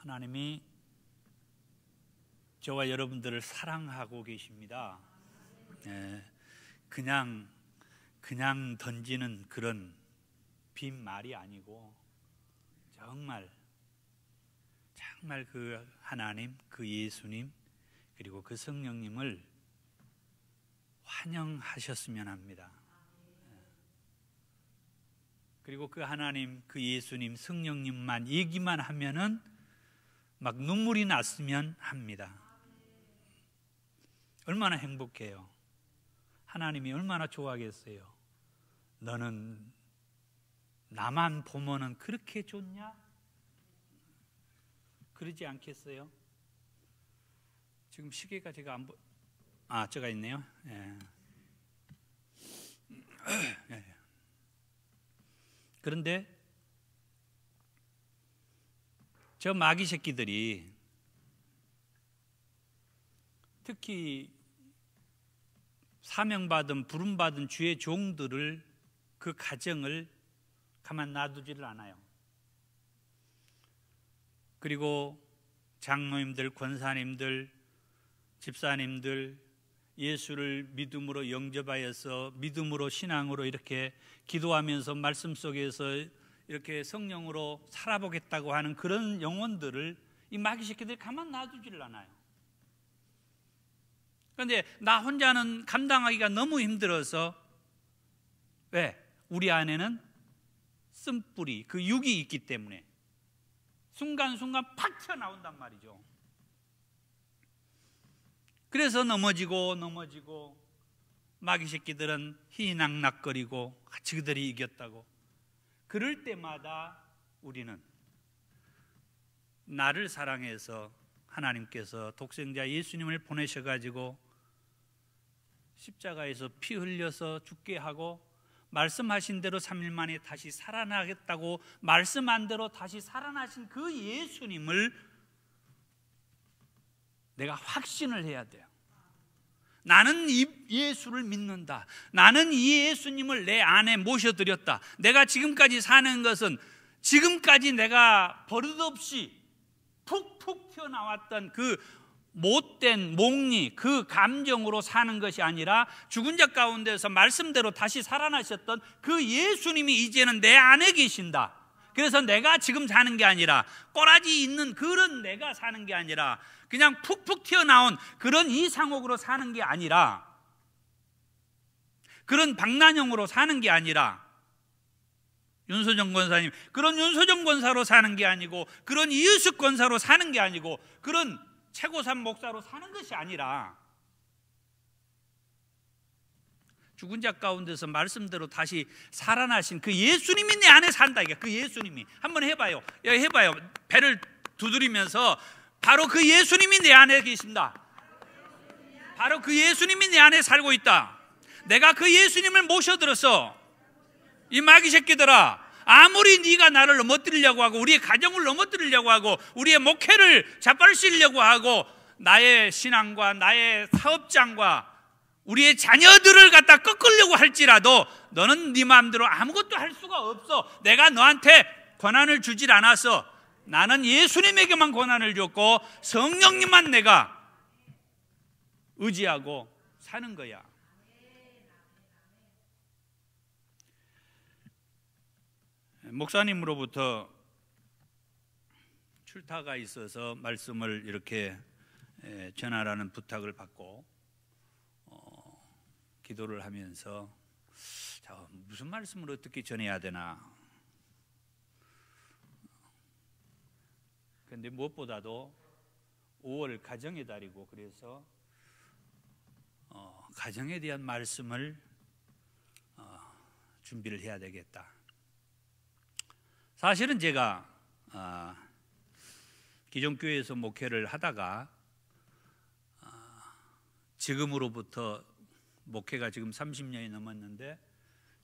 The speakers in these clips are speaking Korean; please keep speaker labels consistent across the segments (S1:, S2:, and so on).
S1: 하나님이 저와 여러분들을 사랑하고 계십니다. 예, 그냥 그냥 던지는 그런 빈 말이 아니고 정말 정말 그 하나님, 그 예수님 그리고 그 성령님을 환영하셨으면 합니다. 그리고 그 하나님, 그 예수님, 성령님만 얘기만 하면은 막 눈물이 났으면 합니다. 얼마나 행복해요. 하나님이 얼마나 좋아하겠어요. 너는 나만 보면은 그렇게 좋냐? 그러지 않겠어요? 지금 시계가 제가 안 보, 아, 제가 있네요. 예. 예. 그런데 저 마귀 새끼들이 특히 사명받은 부름받은 주의 종들을 그 가정을 가만 놔두지를 않아요. 그리고 장로님들, 권사님들, 집사님들 예수를 믿음으로 영접하여서 믿음으로 신앙으로 이렇게 기도하면서 말씀 속에서 이렇게 성령으로 살아보겠다고 하는 그런 영혼들을 이 마귀 새끼들이 가만 놔두지를 않아요. 그런데 나 혼자는 감당하기가 너무 힘들어서 왜? 우리 안에는 쓴뿌리, 그 육이 있기 때문에 순간순간 팍 튀어나온단 말이죠. 그래서 넘어지고 넘어지고 마귀 새끼들은 희낙낙거리고 같이 그들이 이겼다고 그럴 때마다 우리는 나를 사랑해서 하나님께서 독생자 예수님을 보내셔 가지고 십자가에서 피 흘려서 죽게 하고 말씀하신 대로 3일 만에 다시 살아나겠다고 말씀한 대로 다시 살아나신 그 예수님을 내가 확신을 해야 돼요. 나는 이 예수를 믿는다. 나는 이 예수님을 내 안에 모셔드렸다. 내가 지금까지 사는 것은 지금까지 내가 버릇없이 푹푹 튀어나왔던 그 못된 몽리 그 감정으로 사는 것이 아니라 죽은 자 가운데서 말씀대로 다시 살아나셨던 그 예수님이 이제는 내 안에 계신다. 그래서 내가 지금 사는 게 아니라 꼬라지 있는 그런 내가 사는 게 아니라 그냥 푹푹 튀어나온 그런 이상옥으로 사는 게 아니라 그런 박난형으로 사는 게 아니라 윤소정 권사님 그런 윤소정 권사로 사는 게 아니고 그런 이유숙 권사로 사는 게 아니고 그런 최고산 목사로 사는 것이 아니라 죽은 자 가운데서 말씀대로 다시 살아나신 그 예수님이 내 안에 산다 이게 그 예수님이 한번 해봐요. 해봐요. 배를 두드리면서 바로 그 예수님이 내 안에 계신다. 바로 그 예수님이 내 안에 살고 있다. 내가 그 예수님을 모셔들어서 이 마귀 새끼들아 아무리 네가 나를 넘어뜨리려고 하고 우리의 가정을 넘어뜨리려고 하고 우리의 목회를 자빠르시려고 하고 나의 신앙과 나의 사업장과 우리의 자녀들을 갖다 꺾으려고 할지라도 너는 네 마음대로 아무것도 할 수가 없어. 내가 너한테 권한을 주질 않아서 나는 예수님에게만 권한을 줬고 성령님만 내가 의지하고 사는 거야. 목사님으로부터 출타가 있어서 말씀을 이렇게 전하라는 부탁을 받고 어, 기도를 하면서 자, 무슨 말씀을 어떻게 전해야 되나 그런데 무엇보다도 5월 가정의 달이고 그래서 어, 가정에 대한 말씀을 어, 준비를 해야 되겠다. 사실은 제가 어, 기존 교회에서 목회를 하다가 어, 지금으로부터 목회가 지금 30년이 넘었는데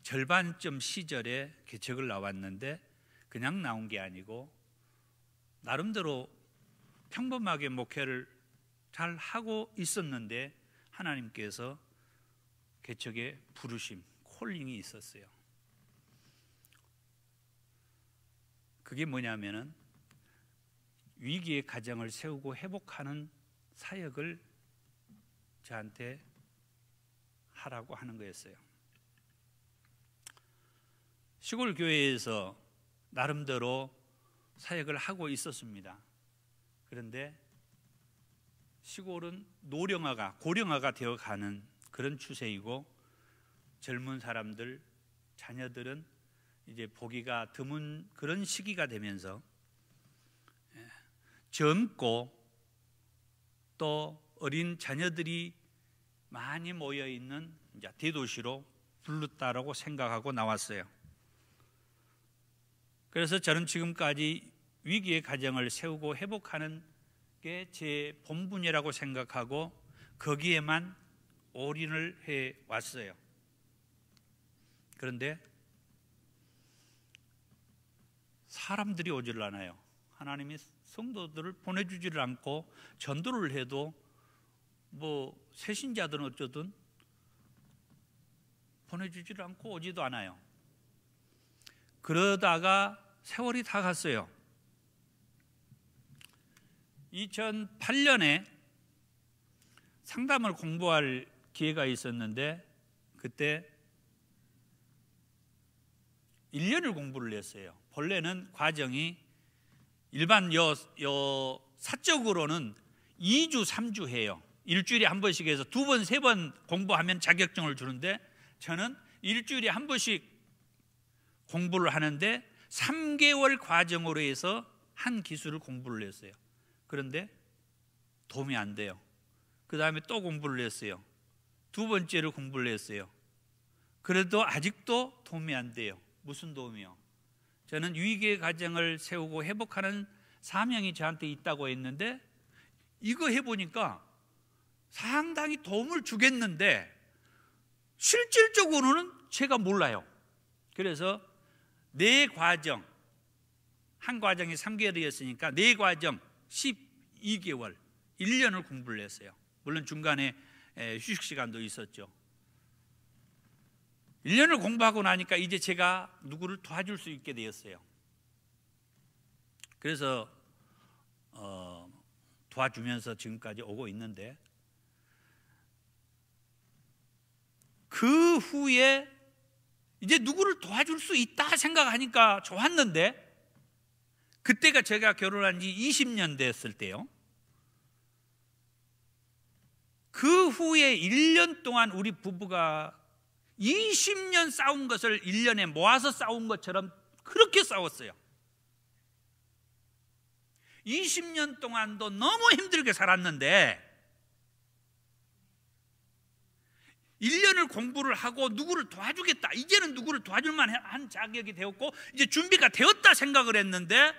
S1: 절반쯤 시절에 개척을 나왔는데 그냥 나온 게 아니고 나름대로 평범하게 목회를 잘 하고 있었는데 하나님께서 개척에 부르심, 콜링이 있었어요. 그게 뭐냐면은 위기의 가정을 세우고 회복하는 사역을 저한테 하라고 하는 거였어요. 시골 교회에서 나름대로 사역을 하고 있었습니다. 그런데 시골은 노령화가 고령화가 되어 가는 그런 추세이고 젊은 사람들 자녀들은 이제 보기가 드문 그런 시기가 되면서 예, 젊고 또 어린 자녀들이 많이 모여 있는 대도시로 불렀다라고 생각하고 나왔어요. 그래서 저는 지금까지 위기의 가정을 세우고 회복하는 게 제 본분이라고 생각하고 거기에만 올인을 해 왔어요. 그런데 사람들이 오질 않아요. 하나님이 성도들을 보내주지를 않고 전도를 해도 뭐 새신자든 어쩌든 보내주지를 않고 오지도 않아요. 그러다가 세월이 다 갔어요. 2008년에 상담을 공부할 기회가 있었는데 그때 1년을 공부를 했어요. 본래는 과정이 일반 여, 여 사적으로는 2주, 3주 해요. 일주일에 한 번씩 해서 두 번, 세 번 공부하면 자격증을 주는데 저는 일주일에 한 번씩 공부를 하는데 3개월 과정으로 해서 한 기술을 공부를 했어요. 그런데 도움이 안 돼요. 그 다음에 또 공부를 했어요. 두 번째로 공부를 했어요. 그래도 아직도 도움이 안 돼요. 무슨 도움이요? 저는 위기의 가정을 세우고 회복하는 사명이 저한테 있다고 했는데 이거 해보니까 상당히 도움을 주겠는데 실질적으로는 제가 몰라요. 그래서 네 과정, 한 과정이 3개월이었으니까 네 과정 12개월, 1년을 공부를 했어요. 물론 중간에 휴식 시간도 있었죠. 1년을 공부하고 나니까 이제 제가 누구를 도와줄 수 있게 되었어요. 그래서 어, 도와주면서 지금까지 오고 있는데 그 후에 이제 누구를 도와줄 수 있다 생각하니까 좋았는데 그때가 제가 결혼한 지 20년 됐을 때요. 그 후에 1년 동안 우리 부부가 20년 싸운 것을 1년에 모아서 싸운 것처럼 그렇게 싸웠어요. 20년 동안도 너무 힘들게 살았는데 1년을 공부를 하고 누구를 도와주겠다. 이제는 누구를 도와줄 만한 자격이 되었고 이제 준비가 되었다 생각을 했는데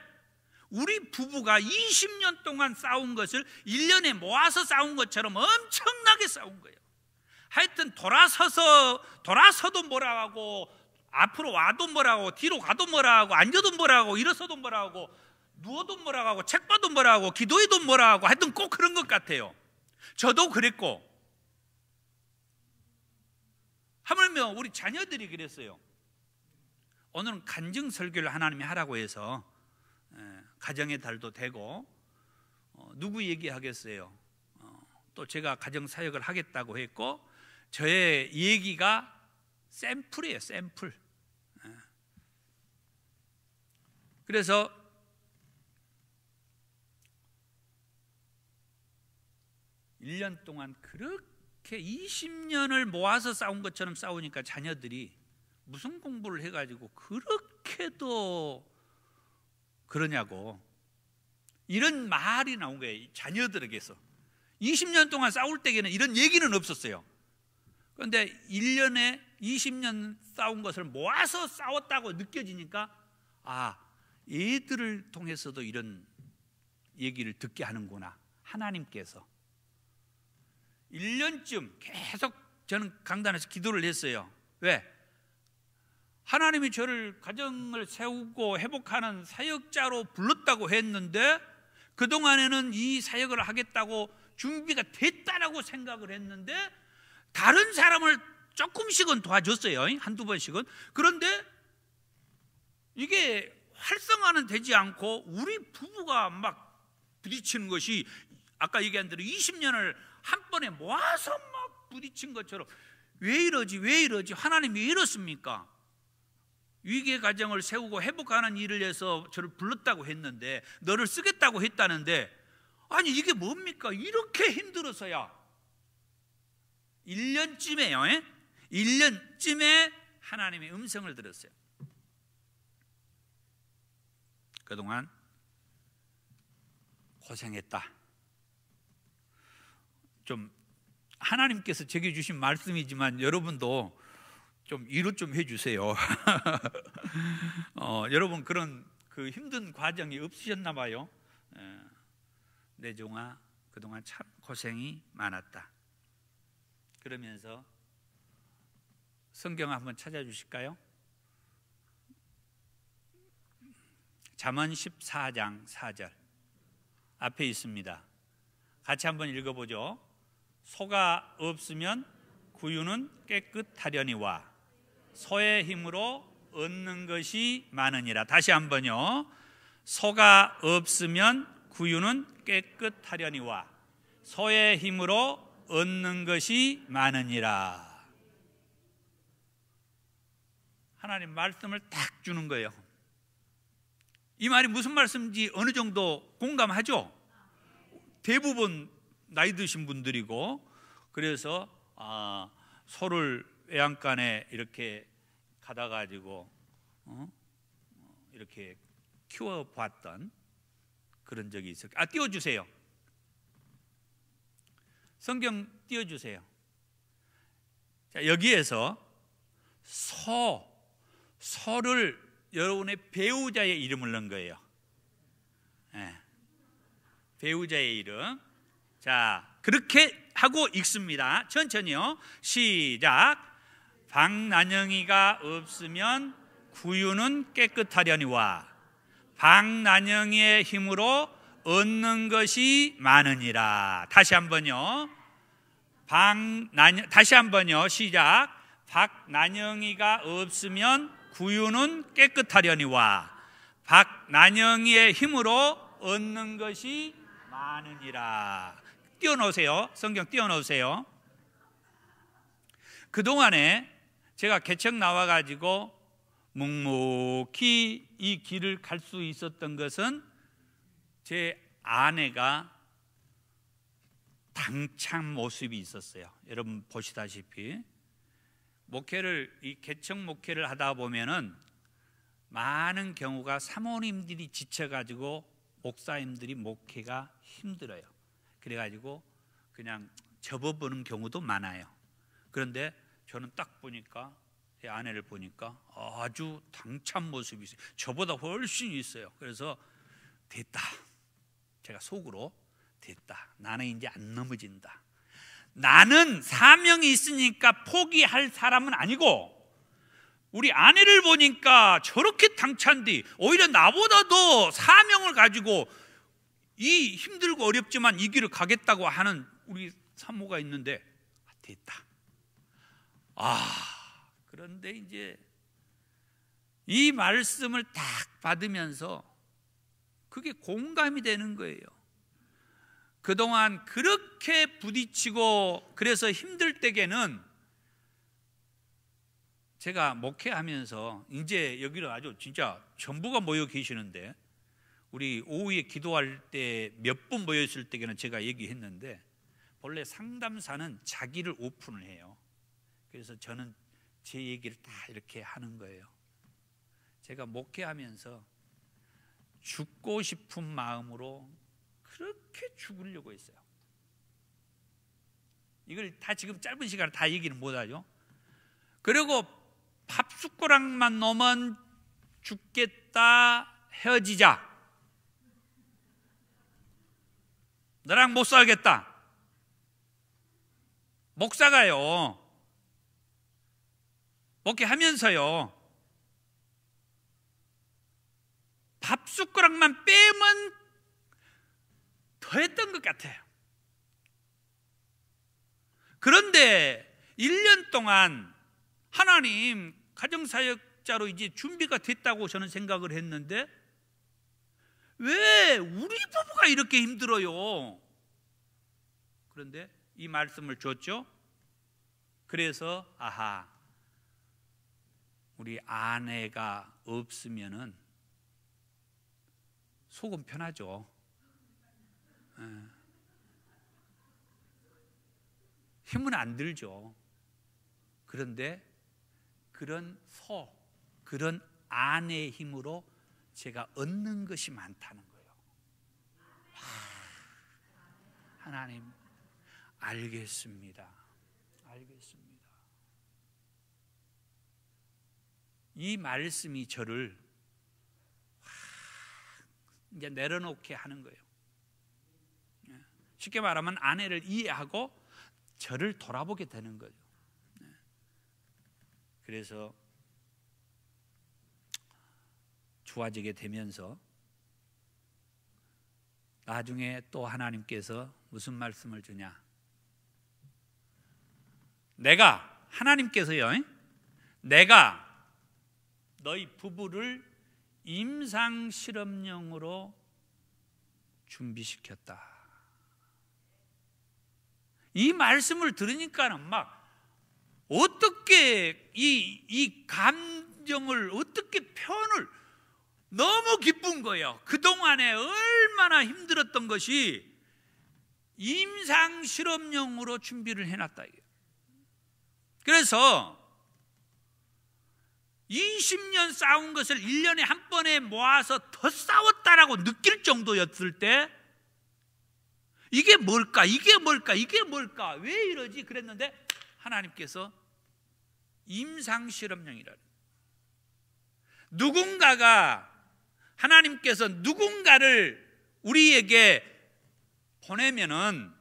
S1: 우리 부부가 20년 동안 싸운 것을 1년에 모아서 싸운 것처럼 엄청나게 싸운 거예요. 하여튼 돌아서서 돌아서도 뭐라 하고 앞으로 와도 뭐라 하고 뒤로 가도 뭐라 하고 앉아도 뭐라 하고 일어서도 뭐라 하고 누워도 뭐라 하고 책 봐도 뭐라 하고 기도해도 뭐라 하고 하여튼 꼭 그런 것 같아요. 저도 그랬고 하물며 우리 자녀들이 그랬어요. 오늘은 간증 설교를 하나님이 하라고 해서 예, 가정의 달도 되고 어, 누구 얘기하겠어요? 어, 또 제가 가정 사역을 하겠다고 했고 저의 얘기가 샘플이에요, 샘플. 예. 그래서 (1년) 동안 그렇게 (20년을) 모아서 싸운 것처럼 싸우니까 자녀들이 무슨 공부를 해가지고 그렇게도 그러냐고. 이런 말이 나온 거예요 자녀들에게서. 20년 동안 싸울 때에는 이런 얘기는 없었어요. 그런데 1년에 20년 싸운 것을 모아서 싸웠다고 느껴지니까 아, 얘들을 통해서도 이런 얘기를 듣게 하는구나. 하나님께서 1년쯤 계속 저는 강단에서 기도를 했어요. 왜? 하나님이 저를 가정을 세우고 회복하는 사역자로 불렀다고 했는데 그동안에는 이 사역을 하겠다고 준비가 됐다라고 생각을 했는데 다른 사람을 조금씩은 도와줬어요. 한두 번씩은. 그런데 이게 활성화는 되지 않고 우리 부부가 막 부딪히는 것이 아까 얘기한 대로 20년을 한 번에 모아서 막 부딪힌 것처럼 왜 이러지 왜 이러지 하나님이 이렇습니까? 위기의 가정을 세우고 회복하는 일을 해서 저를 불렀다고 했는데 너를 쓰겠다고 했다는데 아니 이게 뭡니까? 이렇게 힘들어서야 1년쯤에요. 에? 1년쯤에 하나님의 음성을 들었어요. 그동안 고생했다. 좀 하나님께서 제게 주신 말씀이지만 여러분도 좀 위로 좀 해주세요. 어, 여러분 그런 그 힘든 과정이 없으셨나 봐요. 예. 내 종아 그동안 참 고생이 많았다. 그러면서 성경 한번 찾아주실까요? 잠언 14장 4절 앞에 있습니다. 같이 한번 읽어보죠. 소가 없으면 구유는 깨끗하려니와 소의 힘으로 얻는 것이 많으니라. 다시 한번요. 소가 없으면 구유는 깨끗하려니와 소의 힘으로 얻는 것이 많으니라. 하나님 말씀을 딱 주는 거예요. 이 말이 무슨 말씀인지 어느 정도 공감하죠? 대부분 나이 드신 분들이고 그래서 아, 소를 외양간에 이렇게 가다 가지고 어? 이렇게 키워 봤던 그런 적이 있어요. 아 띄워 주세요. 성경 띄워 주세요. 자, 여기에서 소 소를 여러분의 배우자의 이름을 넣은 거예요. 네. 배우자의 이름. 자, 그렇게 하고 읽습니다. 천천히요. 시작. 방난영이가 없으면 구유는 깨끗하려니와 방난영이의 힘으로 얻는 것이 많으니라. 다시 한번요. 방난 다시 한번요. 시작. 박난영이가 없으면 구유는 깨끗하려니와 박난영이의 힘으로 얻는 것이 많으니라. 띄워놓으세요. 성경 띄워놓으세요. 그동안에 제가 개척 나와가지고 묵묵히 이 길을 갈 수 있었던 것은 제 아내가 당찬 모습이 있었어요. 여러분 보시다시피 목회를 이 개척 목회를 하다 보면은 많은 경우가 사모님들이 지쳐가지고 목사님들이 목회가 힘들어요. 그래가지고 그냥 접어보는 경우도 많아요. 그런데 저는 딱 보니까 제 아내를 보니까 아주 당찬 모습이 있어요. 저보다 훨씬 있어요. 그래서 됐다. 제가 속으로 됐다. 나는 이제 안 넘어진다. 나는 사명이 있으니까 포기할 사람은 아니고 우리 아내를 보니까 저렇게 당찬디 오히려 나보다 도 사명을 가지고 이 힘들고 어렵지만 이 길을 가겠다고 하는 우리 산모가 있는데 아, 됐다. 아 그런데 이제 이 말씀을 딱 받으면서 그게 공감이 되는 거예요. 그동안 그렇게 부딪히고 그래서 힘들 때에는 제가 목회하면서 이제 여기를 아주 진짜 전부가 모여 계시는데 우리 오후에 기도할 때 몇 분 모여 있을 때에는 제가 얘기했는데 본래 상담사는 자기를 오픈을 해요. 그래서 저는 제 얘기를 다 이렇게 하는 거예요. 제가 목회하면서 죽고 싶은 마음으로 그렇게 죽으려고 했어요. 이걸 다 지금 짧은 시간에 다 얘기는 못하죠. 그리고 밥 숟가락만 넣으면 죽겠다 헤어지자. 너랑 못 살겠다. 목사가요. 목회하면서요. 밥 숟가락만 빼면 더 했던 것 같아요. 그런데 1년 동안 하나님 가정사역자로 이제 준비가 됐다고 저는 생각을 했는데 왜 우리 부부가 이렇게 힘들어요? 그런데 이 말씀을 줬죠. 그래서 아하 우리 아내가 없으면은 속은 편하죠. 예. 힘은 안 들죠. 그런데 그런 소, 그런 아내의 힘으로 제가 얻는 것이 많다는 거예요. 하나님, 알겠습니다. 알겠습니다. 이 말씀이 저를 이제 내려놓게 하는 거예요. 예. 쉽게 말하면 아내를 이해하고 저를 돌아보게 되는 거죠. 예. 그래서 좋아지게 되면서 나중에 또 하나님께서 무슨 말씀을 주냐? 내가 하나님께서요. 내가 너희 부부를 임상 실험용으로 준비시켰다. 이 말씀을 들으니까는 막 어떻게 이, 이 감정을 어떻게 표현을 너무 기쁜 거예요. 그동안에 얼마나 힘들었던 것이 임상 실험용으로 준비를 해놨다. 그래서 20년 싸운 것을 1년에 한 번에 모아서 더 싸웠다라고 느낄 정도였을 때 이게 뭘까? 이게 뭘까? 이게 뭘까? 왜 이러지? 그랬는데 하나님께서 임상 실험령이라 누군가가 하나님께서 누군가를 우리에게 보내면은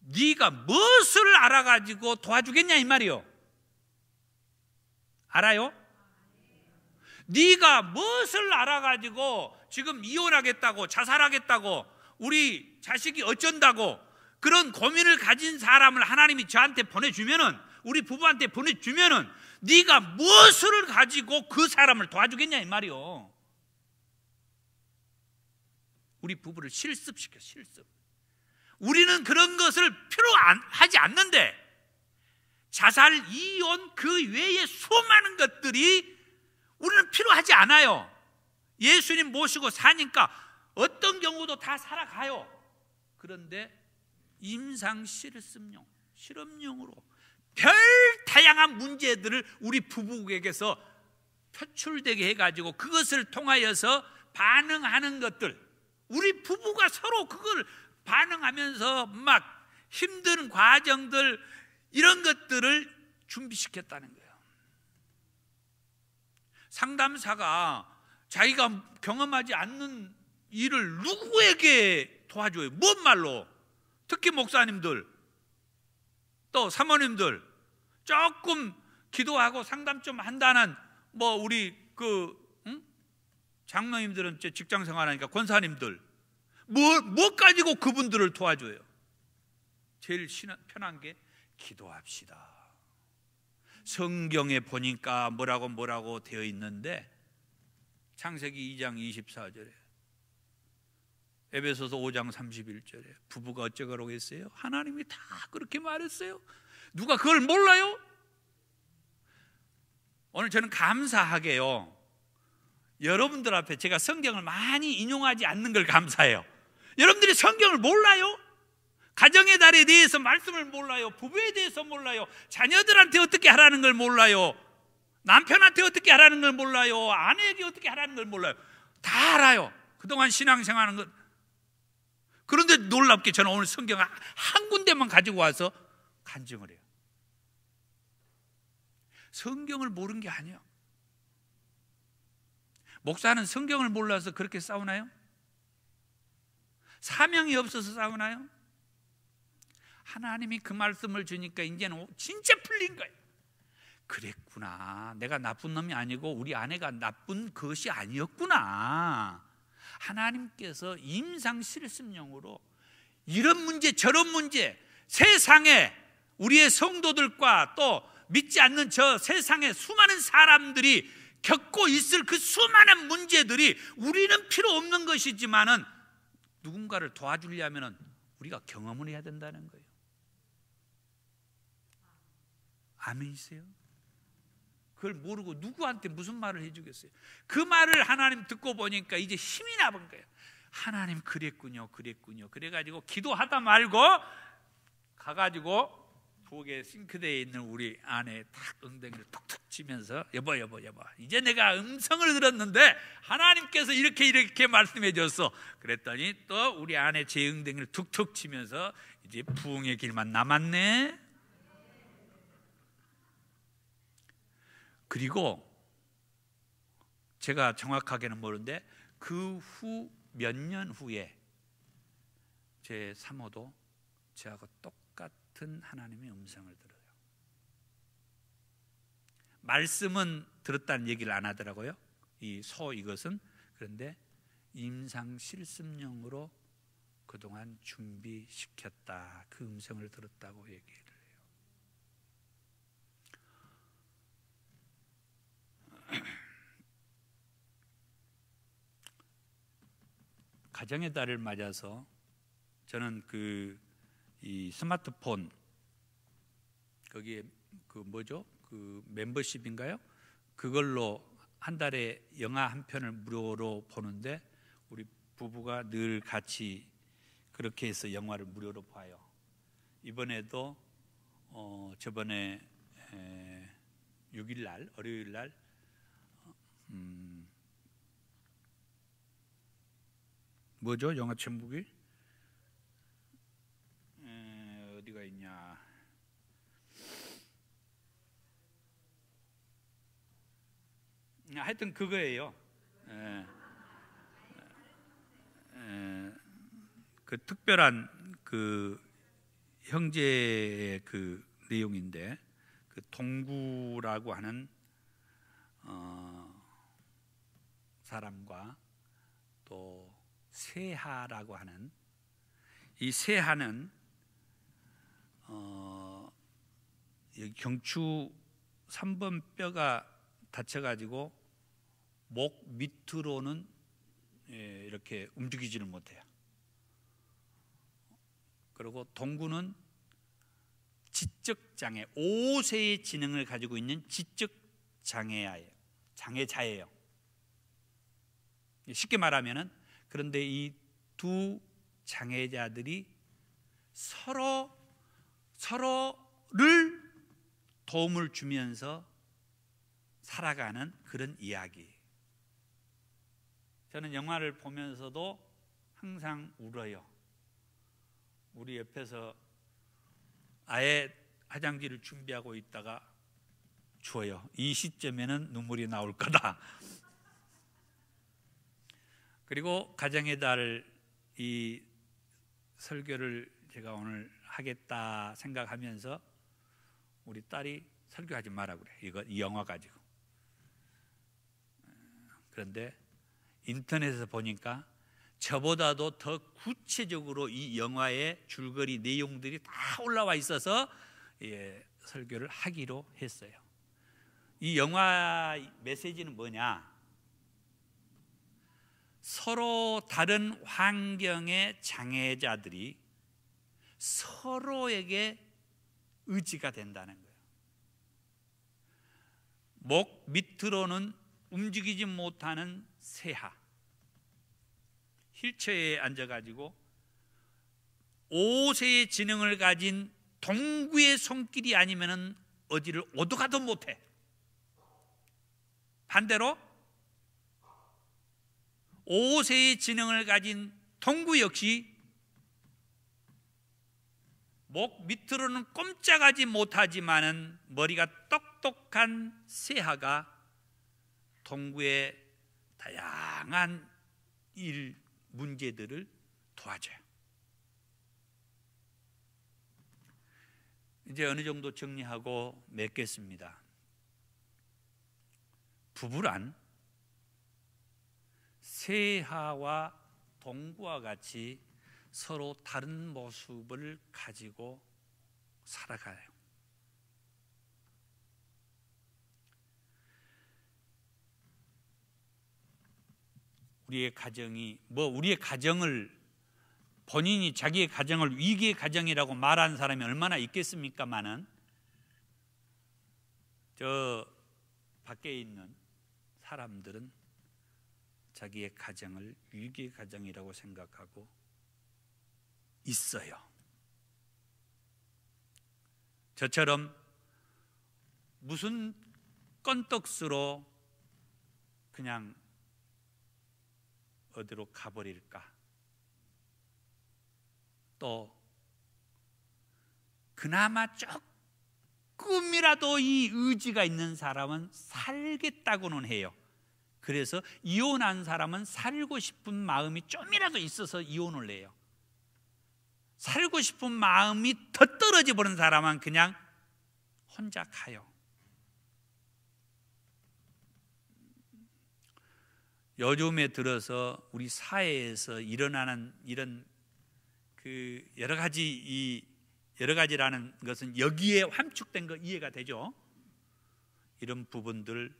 S1: 네가 무엇을 알아가지고 도와주겠냐 이 말이요. 알아요? 네가 무엇을 알아가지고 지금 이혼하겠다고 자살하겠다고 우리 자식이 어쩐다고 그런 고민을 가진 사람을 하나님이 저한테 보내주면은 우리 부부한테 보내주면은 네가 무엇을 가지고 그 사람을 도와주겠냐 이 말이요. 우리 부부를 실습시켜 실습. 우리는 그런 것을 필요 하지 않는데 자살, 이혼 그 외에 수많은 것들이 우리는 필요하지 않아요. 예수님 모시고 사니까 어떤 경우도 다 살아가요. 그런데 임상 실습용, 실험용으로 별 다양한 문제들을 우리 부부에게서 표출되게 해가지고 그것을 통하여서 반응하는 것들, 우리 부부가 서로 그걸 반응하면서 막 힘든 과정들, 이런 것들을 준비시켰다는 거예요. 상담사가 자기가 경험하지 않는 일을 누구에게 도와줘요? 뭔 말로? 특히 목사님들, 또 사모님들, 조금 기도하고 상담 좀 한다는 뭐 우리 그 응? 장로님들은 직장 생활하니까 권사님들 뭐, 뭐 가지고 그분들을 도와줘요? 제일 편한 게 기도합시다. 성경에 보니까 뭐라고 뭐라고 되어 있는데 창세기 2장 24절에 에베소서 5장 31절에 부부가 어쩌라고 했어요? 하나님이 다 그렇게 말했어요. 누가 그걸 몰라요? 오늘 저는 감사하게요. 여러분들 앞에 제가 성경을 많이 인용하지 않는 걸 감사해요. 여러분들이 성경을 몰라요? 가정의 달에 대해서 말씀을 몰라요. 부부에 대해서 몰라요. 자녀들한테 어떻게 하라는 걸 몰라요. 남편한테 어떻게 하라는 걸 몰라요. 아내에게 어떻게 하라는 걸 몰라요. 다 알아요. 그동안 신앙생활하는 것. 그런데 놀랍게 저는 오늘 성경 한 군데만 가지고 와서 간증을 해요. 성경을 모르는 게 아니에요. 목사는 성경을 몰라서 그렇게 싸우나요? 사명이 없어서 싸우나요? 하나님이 그 말씀을 주니까 이제는 진짜 풀린 거예요. 그랬구나. 내가 나쁜 놈이 아니고 우리 아내가 나쁜 것이 아니었구나. 하나님께서 임상 실습용으로 이런 문제 저런 문제 세상에 우리의 성도들과 또 믿지 않는 저 세상의 수많은 사람들이 겪고 있을 그 수많은 문제들이 우리는 필요 없는 것이지만은 누군가를 도와주려면은 우리가 경험을 해야 된다는 거예요. 아멘이세요? 그걸 모르고 누구한테 무슨 말을 해주겠어요? 그 말을 하나님 듣고 보니까 이제 힘이 나본 거예요. 하나님 그랬군요, 그랬군요. 그래가지고 기도하다 말고 가가지고 부엌에 싱크대에 있는 우리 아내 탁 엉덩이를 톡톡 치면서 여보 여보 여보 이제 내가 음성을 들었는데 하나님께서 이렇게 이렇게 말씀해 줬어 그랬더니 또 우리 아내 제 엉덩이를 툭툭 치면서 이제 부흥의 길만 남았네 그리고 제가 정확하게는 모르는데 그 후 몇 년 후에 제 사모도 저하고 똑같은 하나님의 음성을 들어요. 말씀은 들었다는 얘기를 안 하더라고요. 이 소 이것은 그런데 임상 실습용으로 그동안 준비시켰다. 그 음성을 들었다고 얘기를 가정의 달을 맞아서 저는 그 이 스마트폰 거기에 그 뭐죠? 그 멤버십인가요? 그걸로 한 달에 영화 한 편을 무료로 보는데 우리 부부가 늘 같이 그렇게 해서 영화를 무료로 봐요. 이번에도 어 저번에 6일 날 월요일 날 음, 뭐죠? 영화 천국이 에, 어디가 있냐? 하여튼 그거예요. 에, 에, 그 특별한 그 형제의 그 내용인데 그 동구라고 하는 어, 사람과 또 세하라고 하는 이 세하는 어, 경추 3번 뼈가 다쳐가지고 목 밑으로는 예, 이렇게 움직이지를 못해요. 그리고 동구는 지적 장애, 5세의 지능을 가지고 있는 지적 장애예요. 장애자예요. 쉽게 말하면은 그런데 이 두 장애자들이 서로 서로를 도움을 주면서 살아가는 그런 이야기. 저는 영화를 보면서도 항상 울어요. 우리 옆에서 아예 화장지를 준비하고 있다가 주어요. 이 시점에는 눈물이 나올 거다. 그리고 가정의 달 이 설교를 제가 오늘 하겠다 생각하면서 우리 딸이 설교하지 마라 그래. 이거 이 영화 가지고. 그런데 인터넷에서 보니까 저보다도 더 구체적으로 이 영화의 줄거리 내용들이 다 올라와 있어서 예, 설교를 하기로 했어요. 이 영화 메시지는 뭐냐? 서로 다른 환경의 장애자들이 서로에게 의지가 된다는 거예요. 목 밑으로는 움직이지 못하는 새하. 힐체에 앉아가지고 5세의 지능을 가진 동구의 손길이 아니면 어디를 오도 가도 못해. 반대로 5세의 지능을 가진 동구 역시 목 밑으로는 꼼짝하지 못하지만은 머리가 똑똑한 새하가 동구의 다양한 일 문제들을 도와줘요. 이제 어느 정도 정리하고 맺겠습니다. 부부란 세하와 동구와 같이 서로 다른 모습을 가지고 살아가요. 우리의 가정이 뭐 우리의 가정을 본인이 자기의 가정을 위기의 가정이라고 말하는 사람이 얼마나 있겠습니까마는 저 밖에 있는 사람들은 자기의 가정을 위기의 가정이라고 생각하고 있어요. 저처럼 무슨 건떡수로 그냥 어디로 가버릴까? 또 그나마 조금이라도 이 의지가 있는 사람은 살겠다고는 해요. 그래서 이혼한 사람은 살고 싶은 마음이 좀이라도 있어서 이혼을 해요. 살고 싶은 마음이 더 떨어져 버린 사람은 그냥 혼자 가요. 요즘에 들어서 우리 사회에서 일어나는 이런 그 여러 가지 이 여러 가지라는 것은 여기에 함축된 거 이해가 되죠? 이런 부분들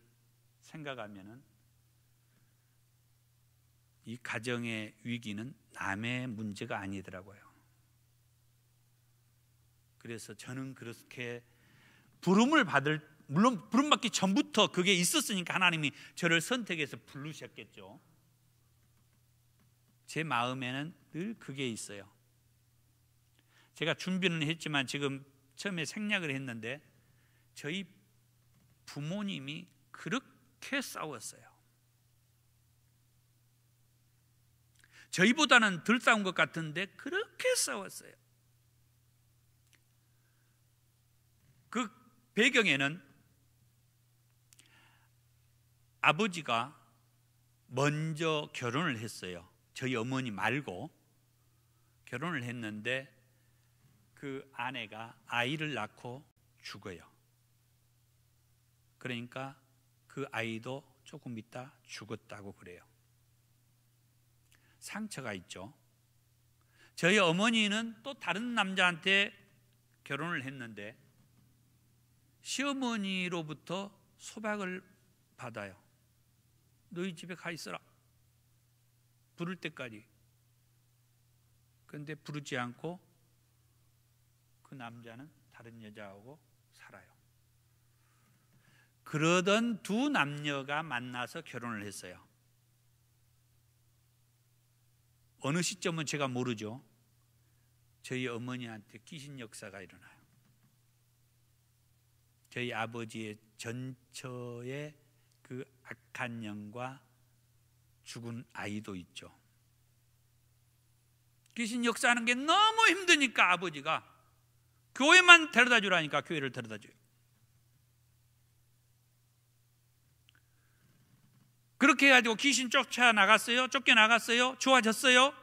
S1: 생각하면은 이 가정의 위기는 남의 문제가 아니더라고요. 그래서 저는 그렇게 부름을 받을 물론 부름 받기 전부터 그게 있었으니까 하나님이 저를 선택해서 부르셨겠죠. 제 마음에는 늘 그게 있어요. 제가 준비는 했지만 지금 처음에 생략을 했는데 저희 부모님이 그렇게 싸웠어요. 저희보다는 덜 싸운 것 같은데 그렇게 싸웠어요. 그 배경에는 아버지가 먼저 결혼을 했어요. 저희 어머니 말고 결혼을 했는데 그 아내가 아이를 낳고 죽어요. 그러니까 그 아이도 조금 있다 죽었다고 그래요. 상처가 있죠. 저희 어머니는 또 다른 남자한테 결혼을 했는데 시어머니로부터 소박을 받아요. 너희 집에 가 있어라. 부를 때까지. 그런데 부르지 않고 그 남자는 다른 여자하고 살아요. 그러던 두 남녀가 만나서 결혼을 했어요. 어느 시점은 제가 모르죠. 저희 어머니한테 귀신 역사가 일어나요. 저희 아버지의 전처의 그 악한 영과 죽은 아이도 있죠. 귀신 역사하는 게 너무 힘드니까 아버지가 교회만 데려다 주라니까 교회를 데려다 줘요. 그렇게 해가지고 귀신 쫓아 나갔어요. 쫓겨 나갔어요. 좋아졌어요.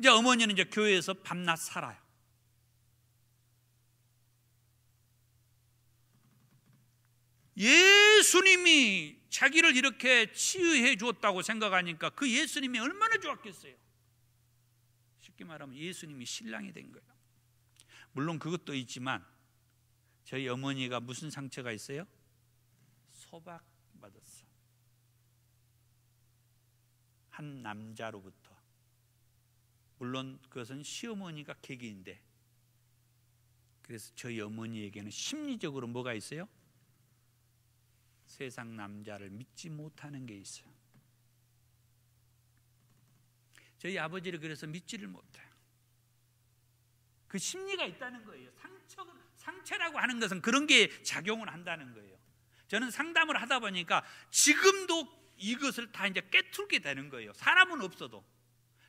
S1: 이제 어머니는 이제 교회에서 밤낮 살아요. 예수님이 자기를 이렇게 치유해 주었다고 생각하니까 그 예수님이 얼마나 좋았겠어요. 쉽게 말하면 예수님이 신랑이 된 거예요. 물론 그것도 있지만 저희 어머니가 무슨 상처가 있어요? 소박 받았어. 한 남자로부터. 물론 그것은 시어머니가 계기인데 그래서 저희 어머니에게는 심리적으로 뭐가 있어요? 세상 남자를 믿지 못하는 게 있어요. 저희 아버지를 그래서 믿지를 못해요. 그 심리가 있다는 거예요. 상처, 상처라고 하는 것은 그런 게 작용을 한다는 거예요. 저는 상담을 하다 보니까 지금도 이것을 다 이제 깨뚫게 되는 거예요. 사람은 없어도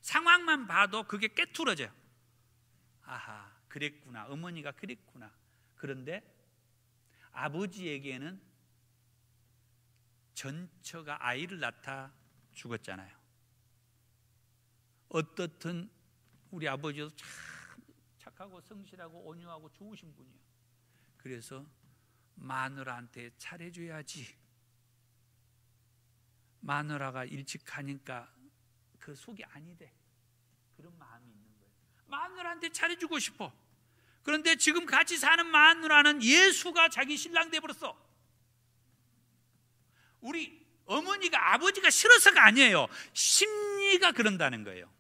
S1: 상황만 봐도 그게 깨뚫어져요. 아하, 그랬구나. 어머니가 그랬구나. 그런데 아버지에게는 전처가 아이를 낳다 죽었잖아요. 어떻든 우리 아버지도 참 착하고 성실하고 온유하고 좋으신 분이에요. 그래서 마누라한테 잘해줘야지. 마누라가 일찍 가니까 그 속이 아니대. 그런 마음이 있는 거예요. 마누라한테 잘해주고 싶어. 그런데 지금 같이 사는 마누라는 예수가 자기 신랑 돼버렸어. 우리 어머니가 아버지가 싫어서가 아니에요. 10 심리가 그런다는 거예요.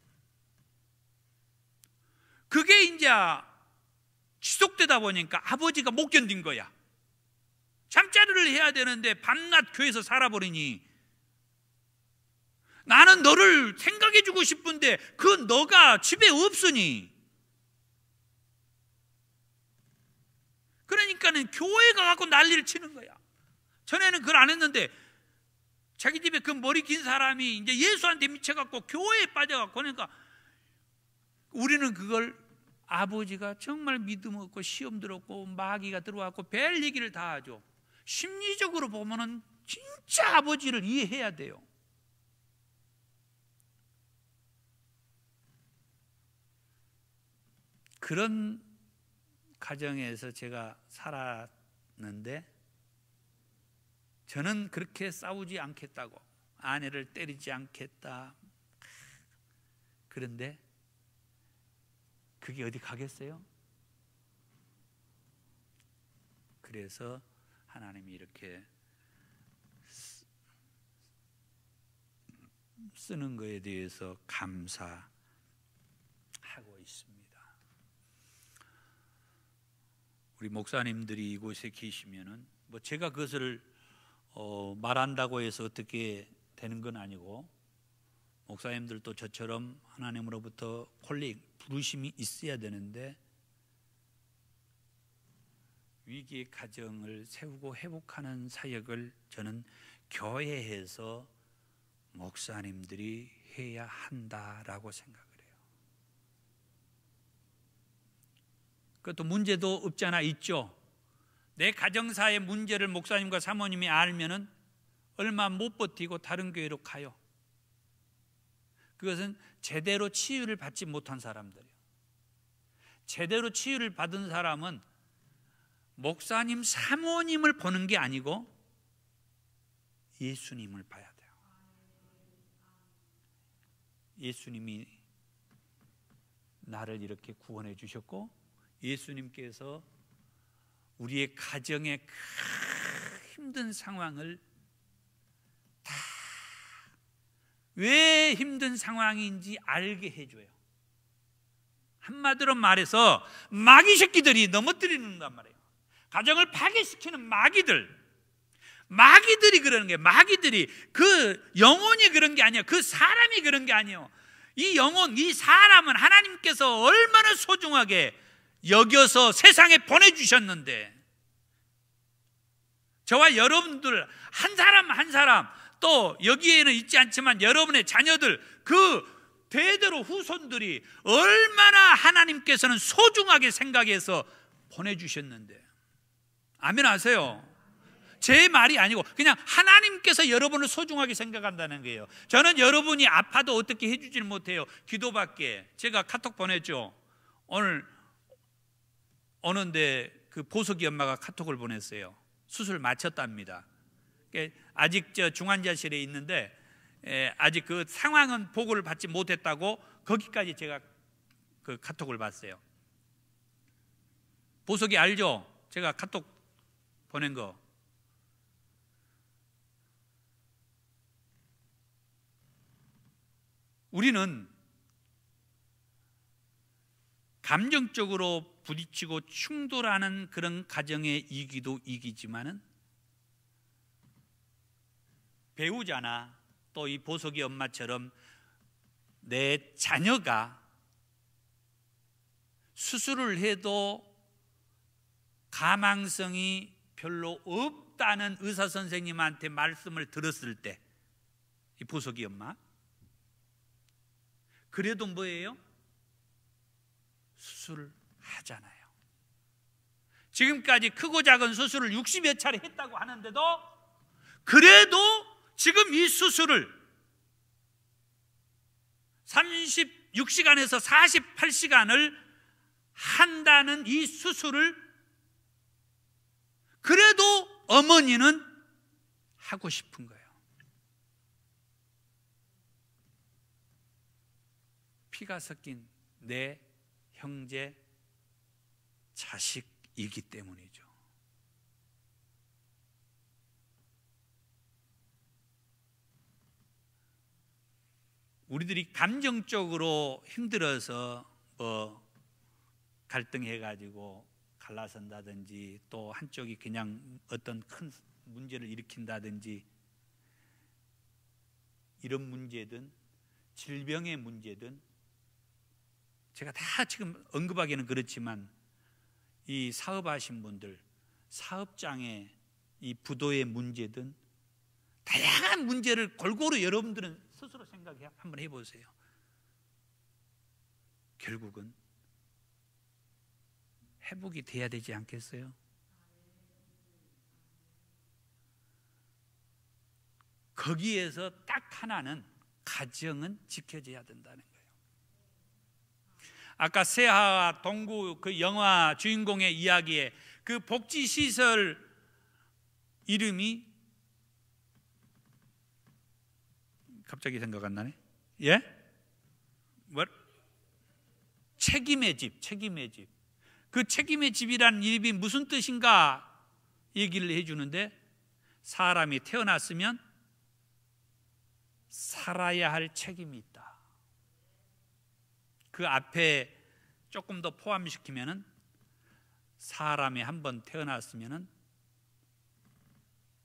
S1: 그게 이제 지속되다 보니까 아버지가 못 견딘 거야. 잠자리를 해야 되는데 밤낮 교회에서 살아버리니 나는 너를 생각해주고 싶은데 그 너가 집에 없으니 그러니까는 교회가 갖고 난리를 치는 거야. 전에는 그걸 안 했는데 자기 집에 그 머리 긴 사람이 이제 예수한테 미쳐갖고 교회에 빠져갖고 그러니까 우리는 그걸 아버지가 정말 믿음 없고 시험 들었고 마귀가 들어왔고 별 얘기를 다 하죠. 심리적으로 보면은 진짜 아버지를 이해해야 돼요. 그런 가정에서 제가 살았는데 저는 그렇게 싸우지 않겠다고 아내를 때리지 않겠다. 그런데 그게 어디 가겠어요? 그래서 하나님이 이렇게 쓰는 것에 대해서 감사하고 있습니다. 우리 목사님들이 이곳에 계시면은 뭐 제가 그것을 어 말한다고 해서 어떻게 되는 건 아니고 목사님들도 저처럼 하나님으로부터 콜릭 부르심이 있어야 되는데 위기의 가정을 세우고 회복하는 사역을 저는 교회에서 목사님들이 해야 한다라고 생각을 해요. 그것도 문제도 없지 않아 있죠. 내 가정사의 문제를 목사님과 사모님이 알면은 얼마 못 버티고 다른 교회로 가요. 그것은 제대로 치유를 받지 못한 사람들이에요. 제대로 치유를 받은 사람은 목사님, 사모님을 보는 게 아니고 예수님을 봐야 돼요. 예수님이 나를 이렇게 구원해 주셨고 예수님께서 우리의 가정의 힘든 상황을 왜 힘든 상황인지 알게 해줘요. 한마디로 말해서 마귀 새끼들이 넘어뜨리는 단 말이에요. 가정을 파괴시키는 마귀들. 마귀들이 그러는 게 마귀들이 그 영혼이 그런 게 아니에요. 그 사람이 그런 게 아니에요. 이 영혼, 이 사람은 하나님께서 얼마나 소중하게 여겨서 세상에 보내주셨는데 저와 여러분들 한 사람 한 사람 또 여기에는 있지 않지만 여러분의 자녀들 그 대대로 후손들이 얼마나 하나님께서는 소중하게 생각해서 보내주셨는데 아멘 하세요. 제 말이 아니고 그냥 하나님께서 여러분을 소중하게 생각한다는 거예요. 저는 여러분이 아파도 어떻게 해주지는 못해요. 기도밖에. 제가 카톡 보냈죠. 오늘 오는데 그 보석이 엄마가 카톡을 보냈어요. 수술 마쳤답니다. 아직 저 중환자실에 있는데 아직 그 상황은 보고를 받지 못했다고 거기까지 제가 그 카톡을 봤어요. 보석이 알죠? 제가 카톡 보낸 거. 우리는 감정적으로 부딪히고 충돌하는 그런 가정의 이기도 이기지만은 배우자나 또 이 보석이 엄마처럼 내 자녀가 수술을 해도 가망성이 별로 없다는 의사 선생님한테 말씀을 들었을 때 이 보석이 엄마 그래도 뭐예요? 수술을 하잖아요. 지금까지 크고 작은 수술을 60여 차례 했다고 하는데도 그래도 지금 이 수술을 36시간에서 48시간을 한다는 이 수술을 그래도 어머니는 하고 싶은 거예요. 피가 섞인 내 형제, 자식이기 때문이죠. 우리들이 감정적으로 힘들어서 뭐 갈등해 가지고 갈라선다든지 또 한쪽이 그냥 어떤 큰 문제를 일으킨다든지 이런 문제든 질병의 문제든 제가 다 지금 언급하기는 그렇지만 이 사업하신 분들 사업장의 이 부도의 문제든 다양한 문제를 골고루 여러분들은 스스로 생각해 한번 해보세요. 결국은 회복이 돼야 되지 않겠어요? 거기에서 딱 하나는 가정은 지켜져야 된다는 거예요. 아까 세하와 동구 그 영화 주인공의 이야기에 그 복지 시설 이름이 갑자기 생각 안 나네. 예? 뭐? 책임의 집, 책임의 집. 그 책임의 집이라는 이름이 무슨 뜻인가 얘기를 해주는데 사람이 태어났으면 살아야 할 책임이 있다. 그 앞에 조금 더 포함시키면은 사람이 한 번 태어났으면은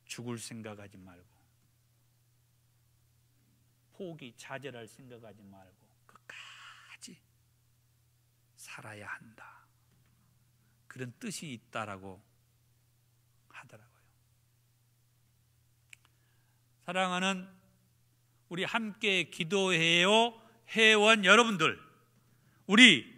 S1: 죽을 생각하지 말고 포기 좌절할 생각하지 말고 끝까지 살아야 한다. 그런 뜻이 있다라고 하더라고요. 사랑하는 우리 함께 기도해요 회원 여러분들, 우리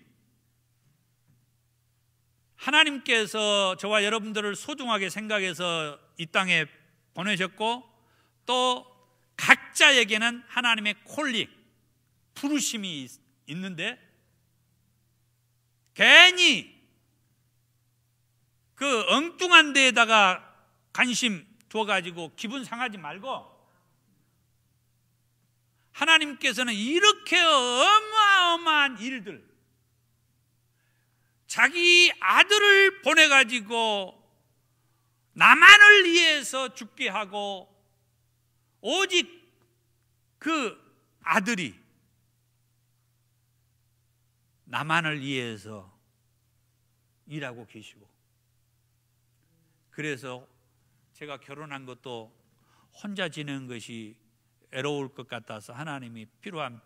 S1: 하나님께서 저와 여러분들을 소중하게 생각해서 이 땅에 보내셨고 또 각자에게는 하나님의 콜릭, 부르심이 있는데 괜히 그 엉뚱한 데에다가 관심 두어가지고 기분 상하지 말고 하나님께서는 이렇게 어마어마한 일들 자기 아들을 보내가지고 나만을 위해서 죽게 하고 오직 그 아들이 나만을 위해서 일하고 계시고. 그래서 제가 결혼한 것도 혼자 지내는 것이 애로울 것 같아서 하나님이 필요한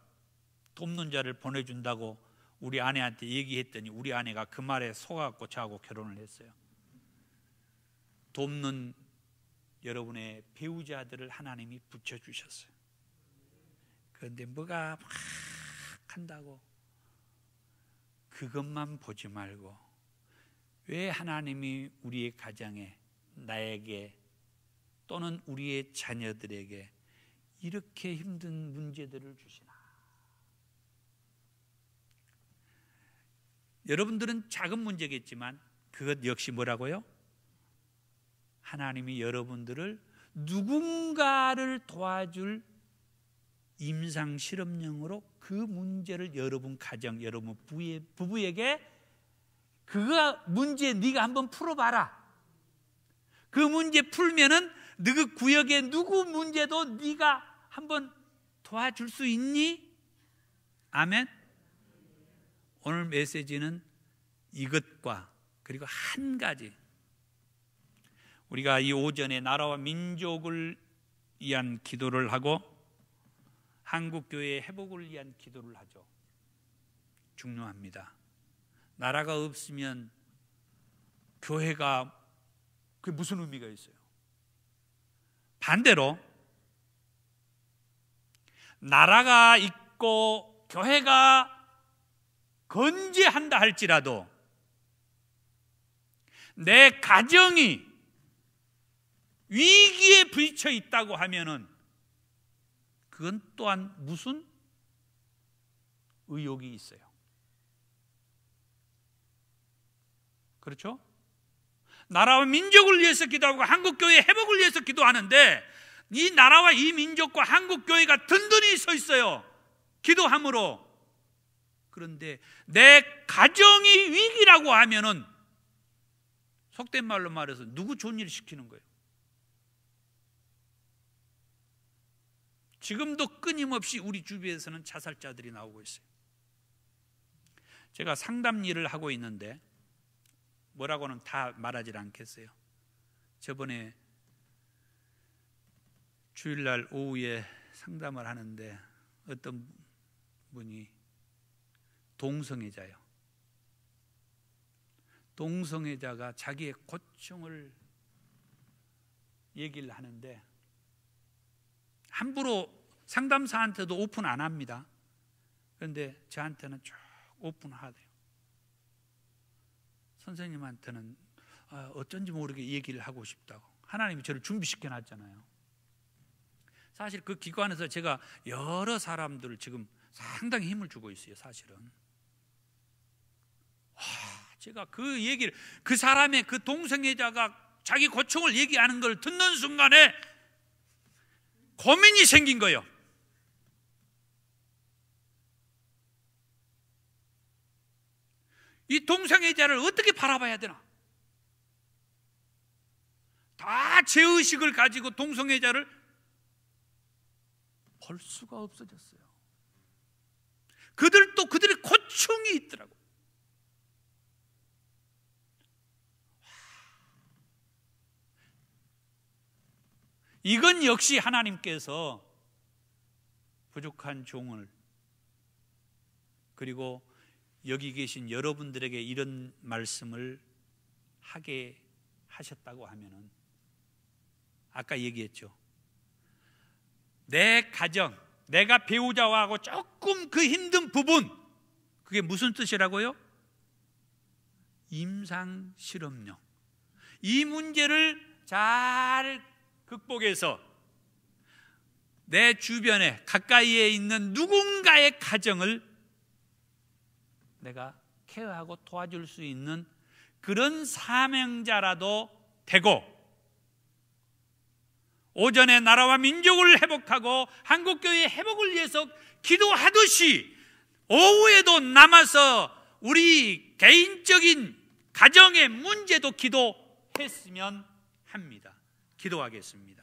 S1: 돕는 자를 보내준다고 우리 아내한테 얘기했더니 우리 아내가 그 말에 속아갖고 저하고 결혼을 했어요. 돕는 여러분의 배우자들을 하나님이 붙여주셨어요. 그런데 뭐가 막 한다고 그것만 보지 말고 왜 하나님이 우리의 가정에 나에게 또는 우리의 자녀들에게 이렇게 힘든 문제들을 주시나? 여러분들은 작은 문제겠지만 그것 역시 뭐라고요? 하나님이 여러분들을 누군가를 도와줄 임상 실험용으로 그 문제를 여러분 가정, 여러분 부부에, 부부에게 그 문제 네가 한번 풀어봐라. 그 문제 풀면은 너 구역의 누구 문제도 네가 한번 도와줄 수 있니? 아멘. 오늘 메시지는 이것과 그리고 한 가지 우리가 이 오전에 나라와 민족을 위한 기도를 하고 한국 교회의 회복을 위한 기도를 하죠. 중요합니다. 나라가 없으면 교회가 그게 무슨 의미가 있어요? 반대로 나라가 있고 교회가 건재한다 할지라도 내 가정이 위기에 부딪혀 있다고 하면은 그건 또한 무슨 의욕이 있어요. 그렇죠? 나라와 민족을 위해서 기도하고 한국 교회 회복을 위해서 기도하는데 이 나라와 이 민족과 한국 교회가 든든히 서 있어요. 기도함으로. 그런데 내 가정이 위기라고 하면은 속된 말로 말해서 누구 좋은 일 시키는 거예요? 지금도 끊임없이 우리 주변에서는 자살자들이 나오고 있어요. 제가 상담 일을 하고 있는데 뭐라고는 다 말하지 않겠어요. 저번에 주일날 오후에 상담을 하는데 어떤 분이 동성애자요. 동성애자가 자기의 고충을 얘기를 하는데 함부로 상담사한테도 오픈 안 합니다. 그런데 저한테는 쭉 오픈하대요. 선생님한테는 아, 어쩐지 모르게 얘기를 하고 싶다고. 하나님이 저를 준비시켜 놨잖아요. 사실 그 기관에서 제가 여러 사람들을 지금 상당히 힘을 주고 있어요, 사실은. 와, 제가 그 얘기를 그 사람의 그 동성애자가 자기 고충을 얘기하는 걸 듣는 순간에 고민이 생긴 거예요. 이 동성애자를 어떻게 바라봐야 되나? 다 죄의식을 가지고 동성애자를 볼 수가 없어졌어요. 그들도 그들의 고충이 있더라고. 이건 역시 하나님께서 부족한 종을 그리고 여기 계신 여러분들에게 이런 말씀을 하게 하셨다고 하면은 아까 얘기했죠. 내 가정, 내가 배우자하고 조금 그 힘든 부분 그게 무슨 뜻이라고요? 임상 실험용. 이 문제를 잘 극복해서 내 주변에 가까이에 있는 누군가의 가정을 내가 케어하고 도와줄 수 있는 그런 사명자라도 되고 오전에 나라와 민족을 회복하고 한국교회 회복을 위해서 기도하듯이 오후에도 남아서 우리 개인적인 가정의 문제도 기도했으면 합니다. 기도하겠습니다.